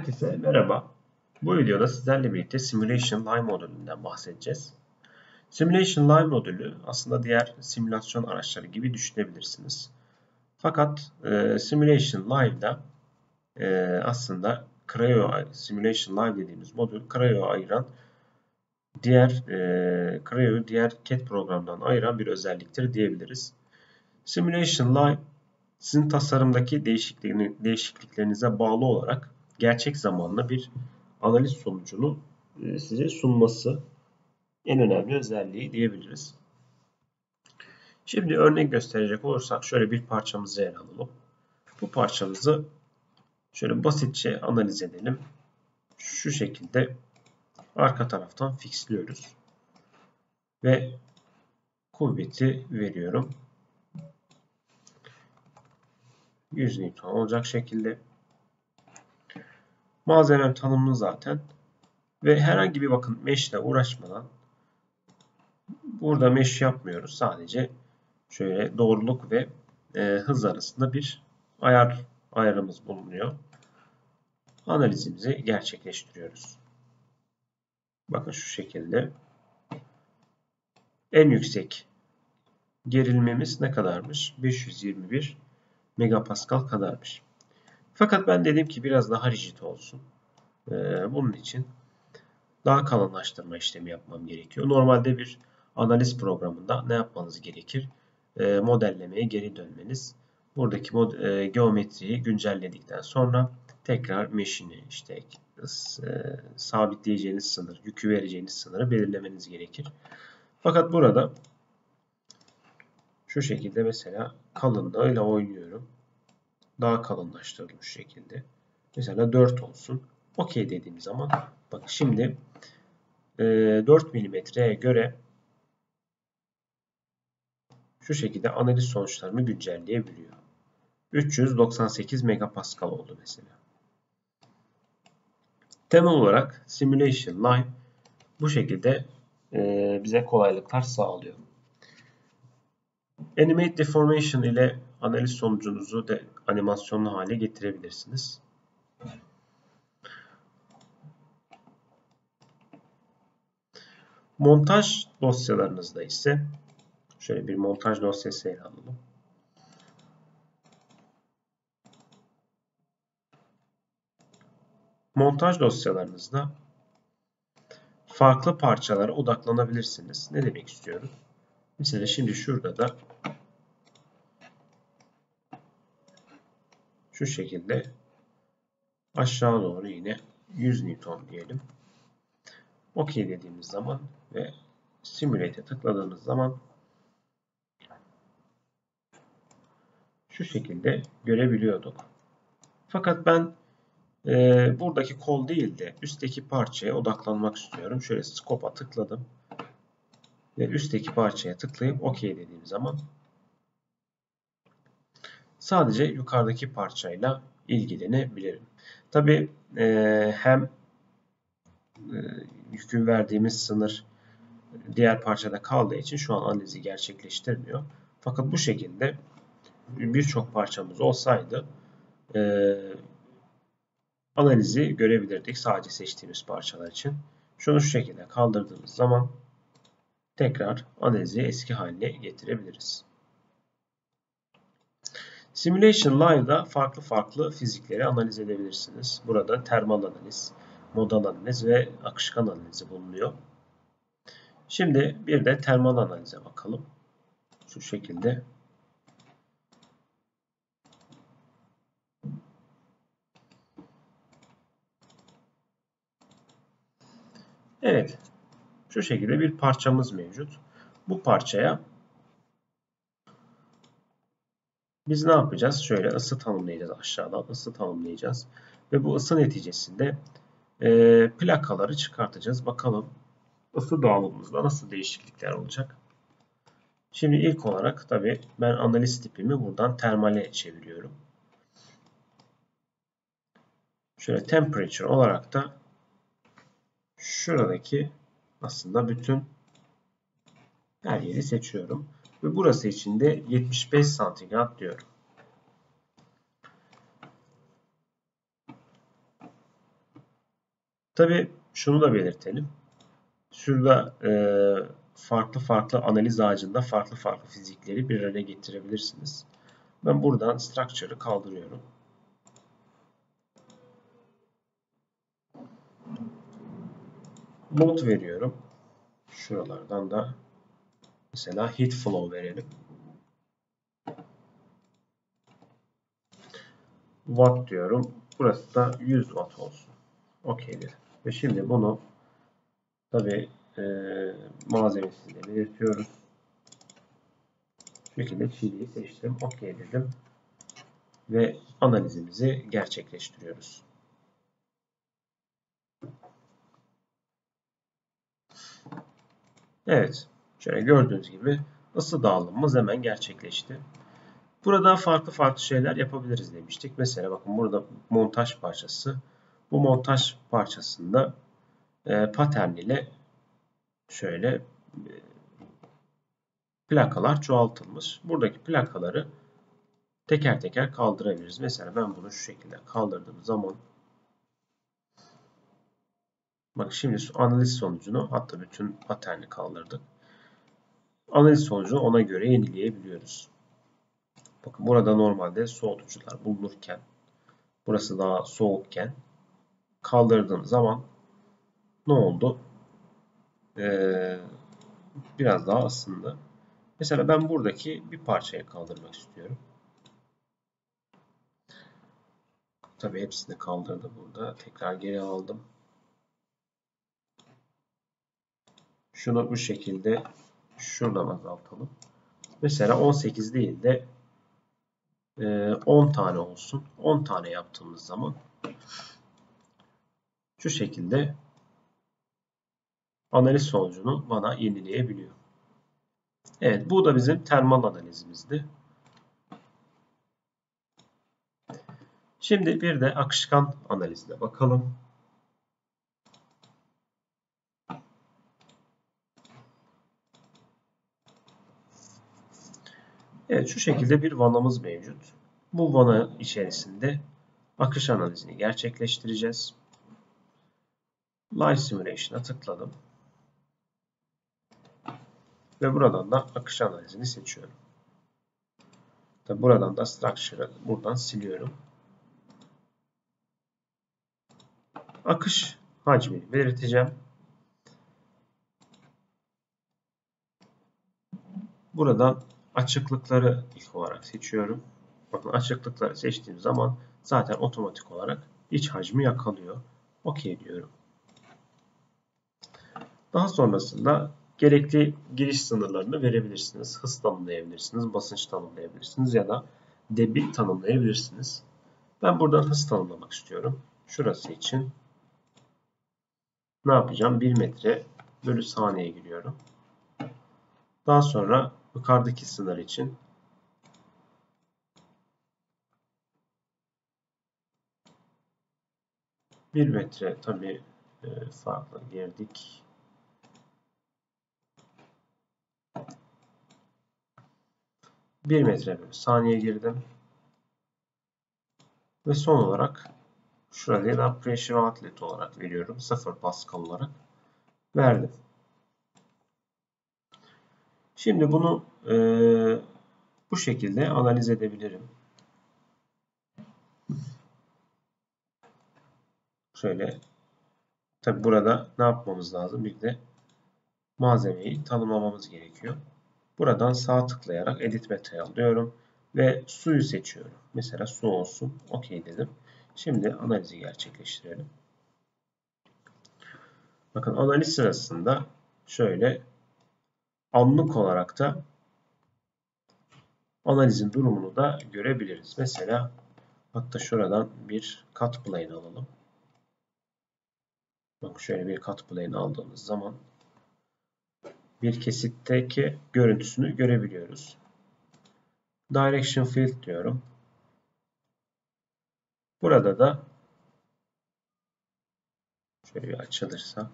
Herkese merhaba. Bu videoda sizlerle birlikte Simulation Live modülünden bahsedeceğiz. Simulation Live modülü aslında diğer simülasyon araçları gibi düşünebilirsiniz. Fakat e, Simulation Live'da e, aslında Creo Simulation Live dediğimiz modül Creo'yu ayıran diğer e, Creo'yu diğer CAD programdan ayıran bir özelliktir diyebiliriz. Simulation Live sizin tasarımdaki değişikliklerinize bağlı olarak gerçek zamanlı bir analiz sonucunu e, size sunması en önemli özelliği diyebiliriz. Şimdi örnek gösterecek olursak şöyle bir parçamızı ele alalım. Bu parçamızı şöyle basitçe analiz edelim. Şu şekilde arka taraftan fixliyoruz. Ve kuvveti veriyorum. 100 Newton olacak şekilde. Malzemem tanımlı zaten. Ve herhangi bir bakın mesh ile uğraşmadan burada mesh yapmıyoruz. Sadece şöyle doğruluk ve e, hız arasında bir ayar ayarımız bulunuyor. Analizimizi gerçekleştiriyoruz. Bakın şu şekilde. En yüksek gerilmemiz ne kadarmış? 521 megapascal kadarmış. Fakat ben dedim ki biraz daha rigid olsun. Ee, bunun için daha kalınlaştırma işlemi yapmam gerekiyor. Normalde bir analiz programında ne yapmanız gerekir? Ee, modellemeye geri dönmeniz. Buradaki mod, e, geometriyi güncelledikten sonra tekrar mesh'ini işte e, sabitleyeceğiniz sınır, yükü vereceğiniz sınırı belirlemeniz gerekir. Fakat burada şu şekilde mesela kalınlığıyla oynuyorum daha kalınlaştırılmış şekilde. Mesela 4 olsun. OK dediğim zaman bak şimdi e, 4 milimetreye göre şu şekilde analiz sonuçlarımı güncelleyebiliyor. 398 megapascal oldu mesela. Temel olarak Simulation Live bu şekilde e, bize kolaylıklar sağlıyor. Animate Deformation ile analiz sonucunuzu da animasyonlu hale getirebilirsiniz. Montaj dosyalarınızda ise şöyle bir montaj dosyası ele alalım. Montaj dosyalarınızda farklı parçalara odaklanabilirsiniz. Ne demek istiyorum? Mesela şimdi şurada da şu şekilde aşağı doğru yine 100 Newton diyelim. OK dediğimiz zaman ve Simulate'e tıkladığımız zaman şu şekilde görebiliyorduk. Fakat ben e, buradaki kol değil de üstteki parçaya odaklanmak istiyorum. Şöyle scope'a tıkladım. Ve üstteki parçaya tıklayıp OK dediğim zaman Sadece yukarıdaki parçayla ilgilenebilirim. Tabi e, hem e, yükün verdiğimiz sınır diğer parçada kaldığı için şu an analizi gerçekleştirmiyor. Fakat bu şekilde birçok parçamız olsaydı e, analizi görebilirdik sadece seçtiğimiz parçalar için. Şunu şu şekilde kaldırdığımız zaman tekrar analizi eski haline getirebiliriz. Simulation Live'da farklı farklı fizikleri analiz edebilirsiniz. Burada termal analiz, modal analiz ve akışkan analizi bulunuyor. Şimdi bir de termal analize bakalım. Şu şekilde. Evet. Şu şekilde bir parçamız mevcut. Bu parçaya Biz ne yapacağız? Şöyle ısı tanımlayacağız aşağıdan. ısı tanımlayacağız. Ve bu ısı neticesinde e, plakaları çıkartacağız. Bakalım ısı dağılımımızda nasıl değişiklikler olacak. Şimdi ilk olarak tabi ben analiz tipimi buradan termale çeviriyorum. Şöyle temperature olarak da şuradaki aslında bütün her yeri seçiyorum. Ve burası için de 75 santigrat diyorum. Tabi şunu da belirtelim. Şurada e, farklı farklı analiz ağacında farklı farklı fizikleri bir araya getirebilirsiniz. Ben buradan structure'ı kaldırıyorum. Load veriyorum. Şuralardan da mesela heat flow verelim. Watt diyorum. Burası da 100 watt olsun. Okeydir. Ve şimdi bunu tabi e, malzemesini belirtiyoruz. Şu şekilde çiğliği seçtim. Okey dedim. Ve analizimizi gerçekleştiriyoruz. Evet. Şöyle gördüğünüz gibi ısı dağılımımız hemen gerçekleşti. Burada farklı farklı şeyler yapabiliriz demiştik. Mesela bakın burada montaj parçası. Bu montaj parçasında e, patern ile şöyle e, plakalar çoğaltılmış. Buradaki plakaları teker teker kaldırabiliriz. Mesela ben bunu şu şekilde kaldırdığım zaman bak şimdi analiz sonucunu hatta bütün paterni kaldırdık. Analiz sonucunu ona göre yenileyebiliyoruz. Bakın burada normalde soğutucular bulunurken burası daha soğukken kaldırdığım zaman ne oldu? Ee, biraz daha ısındı. Mesela ben buradaki bir parçayı kaldırmak istiyorum. Tabi hepsini kaldırdı burada. Tekrar geri aldım. Şunu bu şekilde şuradan azaltalım. Mesela 18 değil de 10 e, tane olsun. 10 tane yaptığımız zaman şu şekilde analiz sonucunu bana yenileyebiliyor. Evet bu da bizim termal analizimizdi. Şimdi bir de akışkan analizine bakalım. Evet şu şekilde bir vanamız mevcut. Bu vana içerisinde akış analizini gerçekleştireceğiz. Live Simulation'a tıkladım. Ve buradan da akış analizini seçiyorum. Tabi buradan da Structure'ı buradan siliyorum. Akış hacmini belirteceğim. Buradan açıklıkları ilk olarak seçiyorum. Bakın açıklıkları seçtiğim zaman zaten otomatik olarak iç hacmi yakalıyor. OK diyorum. Daha sonrasında gerekli giriş sınırlarını verebilirsiniz. Hız tanımlayabilirsiniz, basınç tanımlayabilirsiniz ya da debit tanımlayabilirsiniz. Ben buradan hız tanımlamak istiyorum. Şurası için ne yapacağım? 1 metre bölü saniye giriyorum. Daha sonra yukarıdaki sınır için bir metre tabi e, farklı girdik. Bir metre bölü saniye girdim. Ve son olarak şuraya da pressure outlet olarak veriyorum. 0 pascal olarak verdim. Şimdi bunu e, bu şekilde analiz edebilirim. Şöyle tabi burada ne yapmamız lazım? Bir de malzemeyi tanımlamamız gerekiyor. Buradan sağ tıklayarak Edit Material diyorum ve suyu seçiyorum. Mesela su olsun. OK dedim. Şimdi analizi gerçekleştirelim. Bakın analiz sırasında şöyle anlık olarak da analizin durumunu da görebiliriz. Mesela hatta şuradan bir cut plane alalım. Bak şöyle bir cut plane aldığımız zaman bir kesitteki görüntüsünü görebiliyoruz. Direction field diyorum. Burada da şöyle bir açılırsa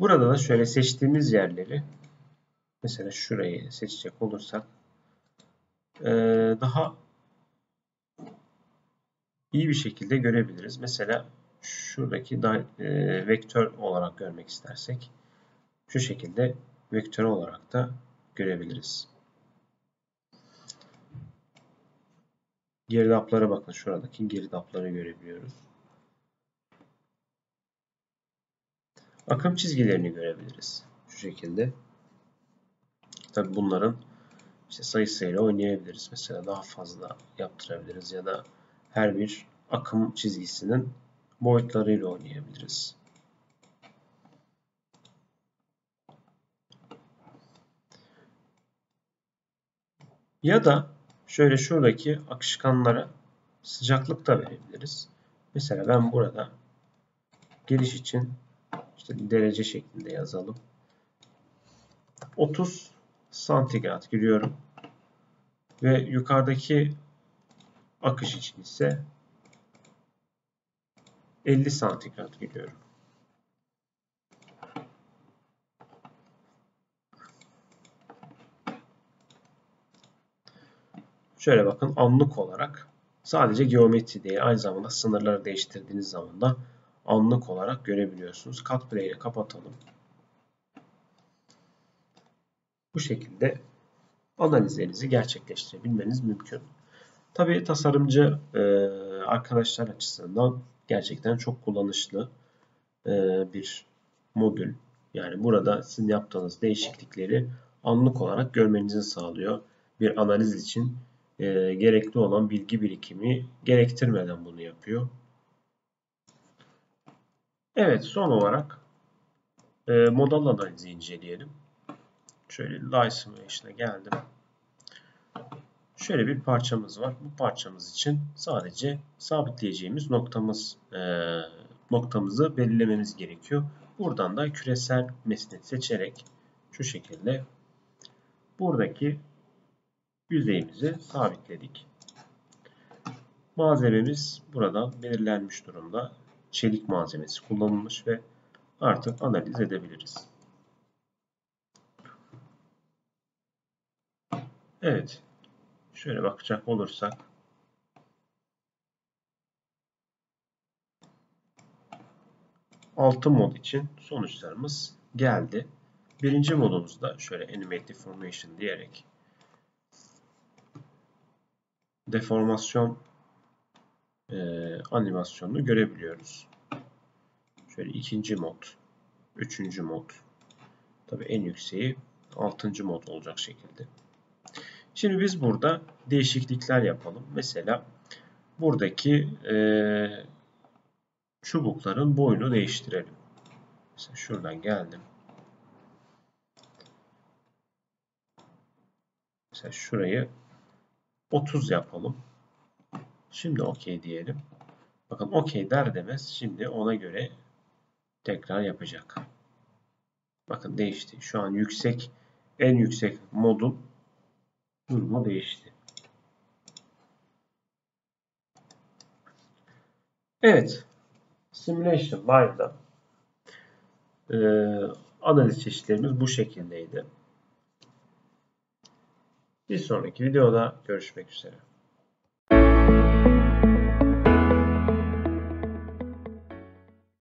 Burada da şöyle seçtiğimiz yerleri mesela şurayı seçecek olursak daha iyi bir şekilde görebiliriz. Mesela şuradaki da, e, vektör olarak görmek istersek şu şekilde vektör olarak da görebiliriz. Girdaplara bakın şuradaki girdapları görebiliyoruz. Akım çizgilerini görebiliriz. Şu şekilde. Tabi bunların işte sayısıyla oynayabiliriz. Mesela daha fazla yaptırabiliriz ya da her bir akım çizgisinin boyutlarıyla oynayabiliriz. Ya da şöyle şuradaki akışkanlara sıcaklık da verebiliriz. Mesela ben burada geliş için işte derece şeklinde yazalım. 30 santigrat giriyorum. Ve yukarıdaki akış için ise 50 santigrat giriyorum. Şöyle bakın anlık olarak sadece geometri değil aynı zamanda sınırları değiştirdiğiniz zaman da anlık olarak görebiliyorsunuz. Cut Play ile kapatalım. Bu şekilde analizlerinizi gerçekleştirebilmeniz mümkün. Tabii tasarımcı e, arkadaşlar açısından gerçekten çok kullanışlı e, bir modül. Yani burada sizin yaptığınız değişiklikleri anlık olarak görmenizi sağlıyor. Bir analiz için e, gerekli olan bilgi birikimi gerektirmeden bunu yapıyor. Evet son olarak e, modal analizi inceleyelim. Şöyle Live Simulation'a geldim. Şöyle bir parçamız var. Bu parçamız için sadece sabitleyeceğimiz noktamız e, noktamızı belirlememiz gerekiyor. Buradan da küresel mesnet seçerek şu şekilde buradaki yüzeyimizi sabitledik. Malzememiz burada belirlenmiş durumda. Çelik malzemesi kullanılmış ve artık analiz edebiliriz. Evet. Şöyle bakacak olursak altı mod için sonuçlarımız geldi. Birinci modumuzda şöyle Animate Deformation diyerek deformasyon e, animasyonunu görebiliyoruz. Şöyle ikinci mod, üçüncü mod, tabi en yükseği altıncı mod olacak şekilde. Şimdi biz burada değişiklikler yapalım. Mesela buradaki e, çubukların boyunu değiştirelim. Mesela şuradan geldim. Mesela şurayı 30 yapalım. Şimdi OK diyelim. Bakın OK der demez şimdi ona göre tekrar yapacak. Bakın değişti. Şu an yüksek en yüksek modun durumu değişti. Evet. Simulation Live'da e, analiz çeşitlerimiz bu şekildeydi. Bir sonraki videoda görüşmek üzere.